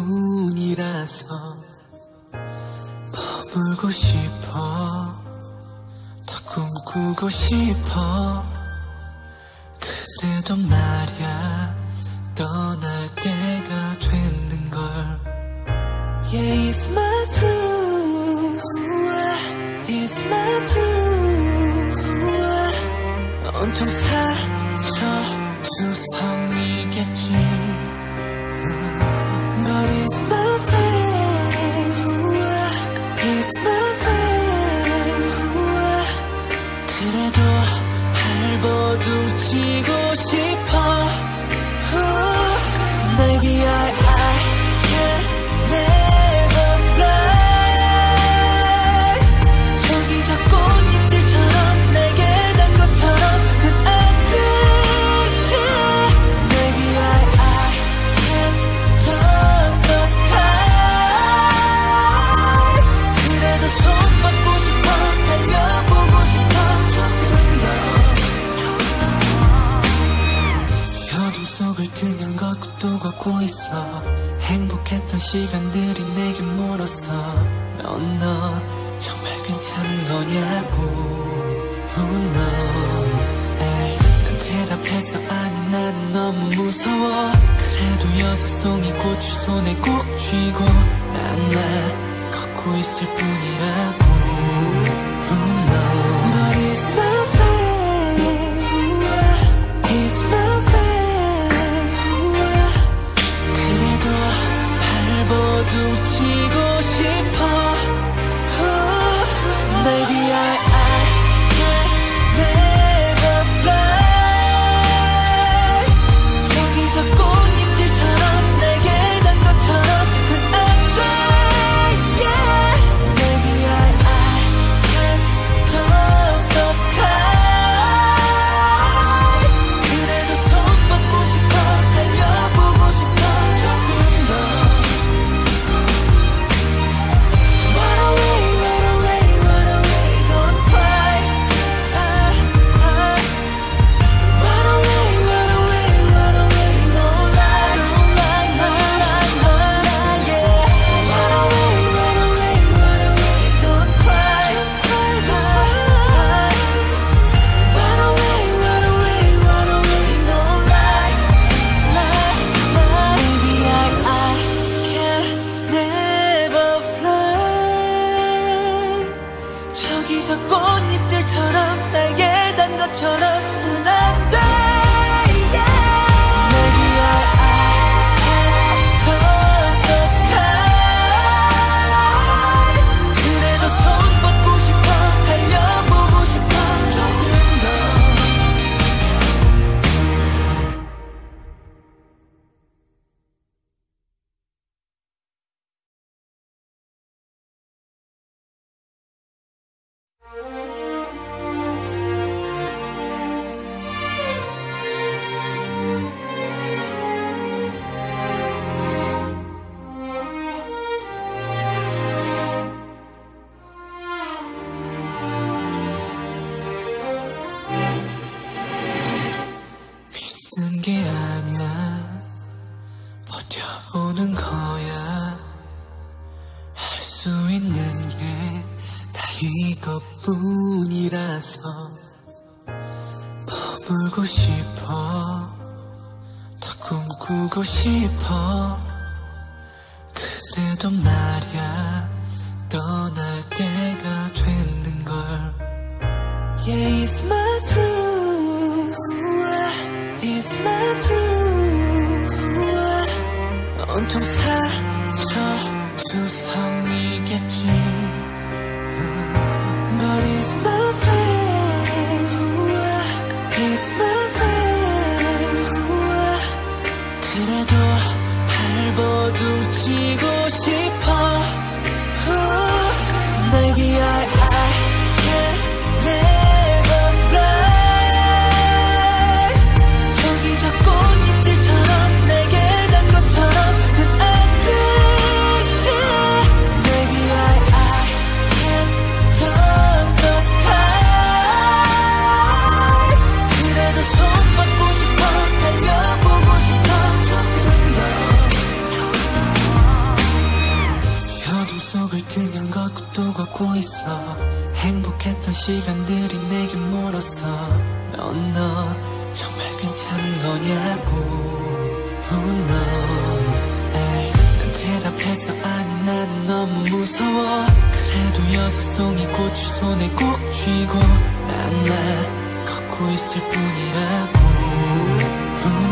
이것뿐이라서 머물고 싶어 더 꿈꾸고 싶어. 그래도 말야 떠날 때가 됐는걸. Yeah it's my truth. It's my truth. 온통 사쳐 두성이겠지 But it's my faith It's my faith 그래도 발버둥 치고 싶어 물었어 넌 너 정말 괜찮은 거냐고. oh no 에이, 난 대답했어 아니 나는 너무 무서워. 그래도 여섯 송이 꽃을 손에 꼭 쥐고 난나 걷고 있을 뿐이라고 이것뿐이라서 머물고 싶어 더 꿈꾸고 싶어 그래도 말야 떠날 때가 됐는걸 Yeah, it's my truth. It's my truth. 온통 사 슬픈 시간들이 내게 물었어 넌 너 정말 괜찮은 거 냐고？우너？난 oh 대답해서 아니 나는 너무 무서워 그래도 여섯 송이 꽃을 손에 꼭 쥐고 난날 걷고 있을 뿐이라고 oh